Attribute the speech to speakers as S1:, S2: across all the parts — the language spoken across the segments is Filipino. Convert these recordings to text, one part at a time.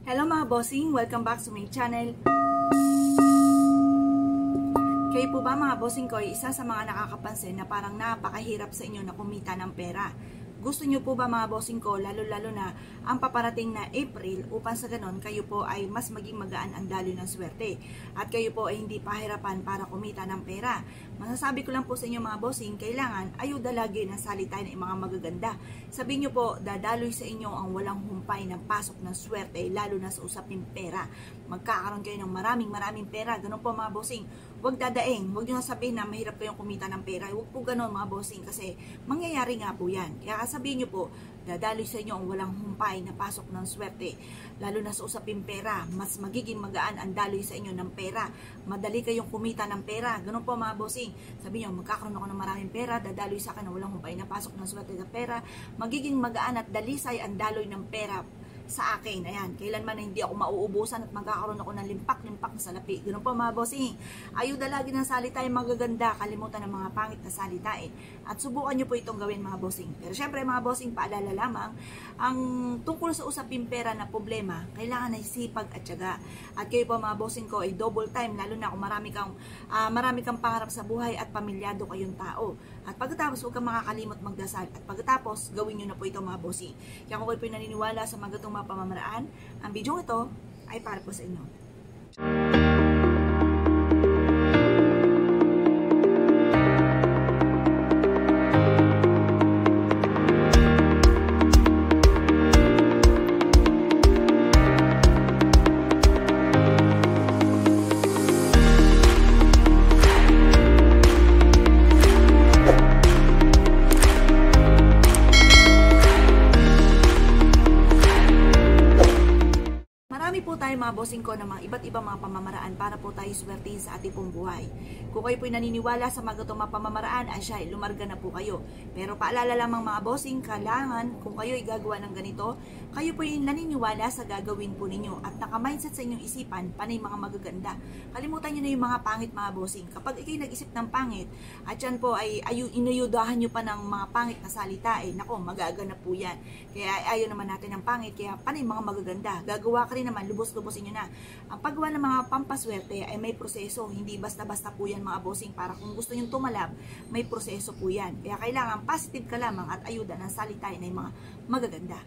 S1: Hello mga bossing! Welcome back to my channel. Kayo po ba mga bossing ko ay isa sa mga nakakapansin na parang napakahirap sa inyo na kumita ng pera? Gusto nyo po ba mga bossing ko, lalo-lalo na ang paparating na April upang sa ganon kayo po ay mas maging magaan ang daloy ng swerte at kayo po ay hindi pahirapan para kumita ng pera. Masasabi ko lang po sa inyo mga bossing, kailangan ayuda lagi ng salita ng mga magaganda. Sabihin nyo po, dadaloy sa inyo ang walang humpay ng pasok ng swerte lalo na sa usapin pera. Magkakaroon kayo ng maraming maraming pera. Ganun po mga bossing. Huwag dadaing. Huwag nyo sabihin na mahirap kayong kumita ng pera. Huwag po ganun mga bossing kasi mangyayari nga po yan. Kaya sabihin nyo po, dadaloy sa inyo ang walang humpay na pasok ng swerte. Lalo na sa usapin pera, mas magiging magaan ang daloy sa inyo ng pera. Madali kayong kumita ng pera. Ganun po mga bossing. Sabihin nyo, magkakaroon ako ng maraming pera, dadaloy sa akin na walang humpay na pasok ng swerte sa pera. Magiging magaan at dalisay ang daloy ng pera sa akin. Ayan, kailanman na hindi ako mauubusan at magkakaroon ako ng limpak-limpak na salapi. Ganun po mga bossing. Ayuda lagi ng salita ay magaganda. Kalimutan ng mga pangit na salita eh. At subukan nyo po itong gawin mga bossing. Pero syempre mga bossing, paalala lamang, ang tungkol sa usapin pera na problema, kailangan ay sipag at syaga. At kayo po mga bossing ko ay double time, lalo na kung marami kang, uh, marami kang pangarap sa buhay at pamilyado kayong tao. At pagkatapos, huwag kang makakalimot magdasal. At pagkatapos, gawin nyo na po ito mga bossing. Kaya kung kayo po naniniwala sa mga gatong mga pamamaraan, ang video ito ay para po sa inyo. Tayo mga bossing ko ng mga iba't ibang mga pamamaraan para po tayo swertihin sa ating pong buhay. Kung kayo po naniniwala sa mga itong mga pamamaraan, ay siya, lumarga na po kayo. Pero paalala lamang mga bossing, kailangan kung kayo ay ng ganito, kayo po yung naniniwala sa gagawin po ninyo at naka-mindset sa inyong isipan, panay mga magaganda. Kalimutan nyo na yung mga pangit mga bossing. Kapag ikay nag-isip ng pangit, at yan po ay ayu, inayudahan nyo pa ng mga pangit na salita, eh, nako, magaganap po yan. Kaya ayaw naman natin ng pangit, kaya panay mga magaganda. Gagawa ka rin naman, lubos-lubosin nyo na. Ang paggawa ng mga pampaswerte ay may proseso, hindi basta-basta po yan mga bossing para kung gusto nyong tumalab, may proseso po yan. Kaya kailangan positive ka lamang at ayuda ng salita ng mga magaganda.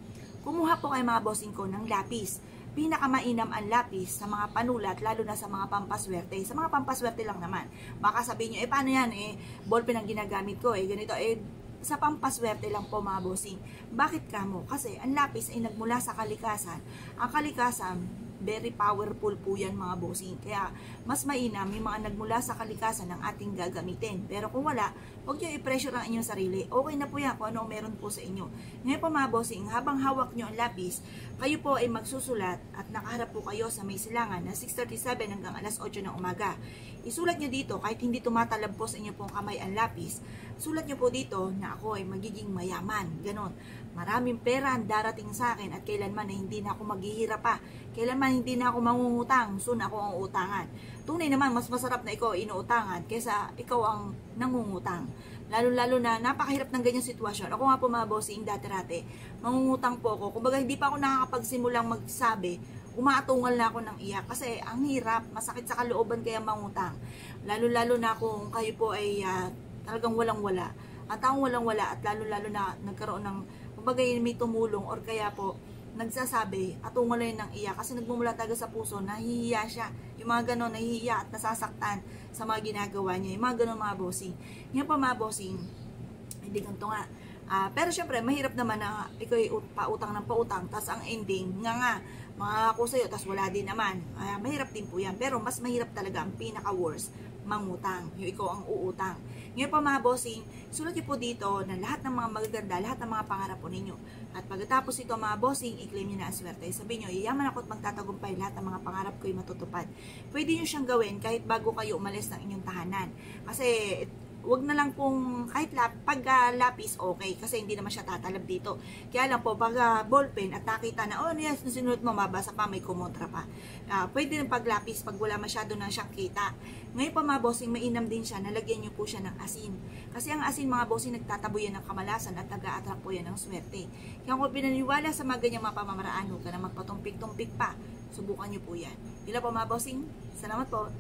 S1: Kumuha po kayo mga bossing ko ng lapis. Pinakamainam ang lapis sa mga panulat, lalo na sa mga pampaswerte. Sa mga pampaswerte lang naman. Baka sabihin nyo, eh paano yan eh, ballpen ang ginagamit ko eh, ganito eh, sa pampaswerte lang po mga bossing. Bakit kamo? Kasi ang lapis ay nagmula sa kalikasan. Ang kalikasan, very powerful po yan mga bossing. Kaya mas mainam may mga nagmula sa kalikasan ng ating gagamitin. Pero kung wala, huwag nyo i-pressure ang inyong sarili. Okay na po yan kung ano meron po sa inyo. Ngayon po mga bossing, habang hawak nyo ang lapis, kayo po ay magsusulat at nakaharap po kayo sa may silangan na 6.37 hanggang alas 8 ng umaga. Isulat nyo dito, kahit hindi tumatalab po sa inyo pong kamay ang lapis, sulat nyo po dito na ako ay magiging mayaman. Ganon. Maraming pera ang darating sa akin at kailanman na hindi na ako maghihirap pa. Kailanman hindi na ako mangungutang, soon ako ang utangan. Tunay naman, mas masarap na ikaw inuutangan kaysa ikaw ang nangungutang. Lalo-lalo na napakahirap ng ganyang sitwasyon. Ako nga po mga bossing dati-rate, mangungutang po ako. Kumbaga hindi pa ako nakakapagsimulang magsabi, umaatungal na ako ng iyak. Kasi ang hirap, masakit sa kalooban kaya mangutang. Lalo-lalo na kung kayo po ay uh, talagang walang-wala. At taong walang-wala at lalo-lalo na nagkaroon ng kumbaga may tumulong or kaya po nagsasabi at umulay ng iya kasi nagmumula taga sa puso, nahihiya siya. Yung mga ganon, nahihiya at nasasaktan sa mga ginagawa niya. Yung mga ganon mga bossing. Yan pa mga bossing, hindi ganito nga. Uh, pero syempre, mahirap naman na ikaw ay pautang ng pautang, tas ang ending, nga nga, mga ako sa'yo, tas wala din naman. Uh, mahirap din po yan. Pero mas mahirap talaga ang pinaka-worst, mangutang. Yung ikaw ang uutang. Ngayon pa mga bossing, sulat niyo po dito na lahat ng mga magaganda, lahat ng mga pangarap po ninyo. At pagkatapos ito mga bossing, i-claim niyo na ang swerte. Sabihin niyo, iyaman ako at magtatagumpay lahat ng mga pangarap ko ay matutupad. Pwede niyo siyang gawin kahit bago kayo umalis ng inyong tahanan. Kasi wag na lang pong kahit lap, pag ah, lapis okay kasi hindi naman siya tatalab dito. Kaya lang po pag ah, ballpen at nakita na oh yes sinuot mo mabasa pa may kumontra pa. Ah, pwede ng pag lapis pag wala masyado na siyang kita. Ngayon pa mga bossing mainam din siya nalagyan niyo po siya ng asin. Kasi ang asin mga bossing nagtataboy yan ng kamalasan at nag-a-attract po yan ng swerte. Kaya kung pinaniwala sa mga ganyang mga pamamaraan, huwag ka na magpatumpik-tumpik pa. Subukan niyo po yan. Ila po mga bossing. Salamat po.